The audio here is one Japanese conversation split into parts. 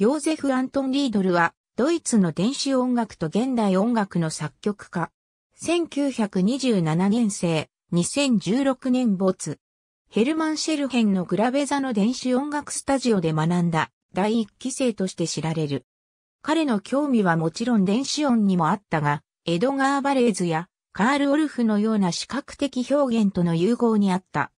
ヨーゼフ・アントン・リードルは、ドイツの電子音楽と現代音楽の作曲家。1927年生、2016年没。ヘルマン・シェルヘンのグラベザの電子音楽スタジオで学んだ第一期生として知られる。彼の興味はもちろん電子音にもあったが、エドガー・バレーズやカール・オルフのような視覚的表現との融合にあった。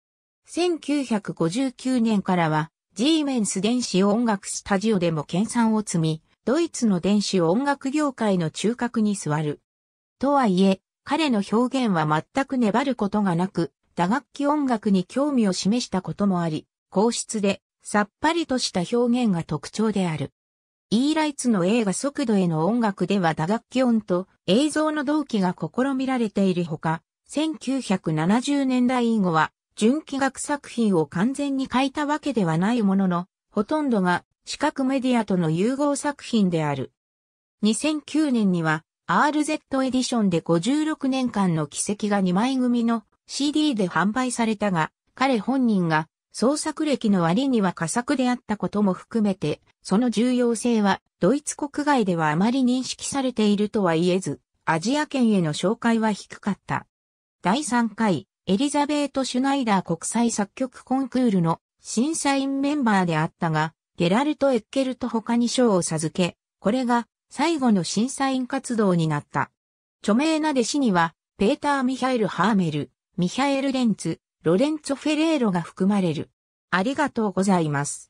1959年からは、ジーメンス電子音楽スタジオでも研鑽を積み、ドイツの電子音楽業界の中核に座る。とはいえ、彼の表現は全く粘ることがなく、打楽器音楽に興味を示したこともあり、硬質でさっぱりとした表現が特徴である。イーライツの映画速度への音楽では打楽器音と映像の同期が試みられているほか、1970年代以後は純気学作品を完全に書いたわけではないものの、ほとんどが視覚メディアとの融合作品である。2009年には RZ エディションで56年間の奇跡が2枚組の CD で販売されたが、彼本人が創作歴の割には佳作であったことも含めて、その重要性はドイツ国外ではあまり認識されているとは言えず、アジア圏への紹介は低かった。第3回エリザベート・シュナイダー国際作曲コンクールの審査員メンバーであったが、ゲラルト・エッケルと他に賞を授け、これが最後の審査員活動になった。著名な弟子には、ペーター・ミハエル・ハーメル、ミハエル・レンツ、ロレンツ・フェレーロが含まれる。ありがとうございます。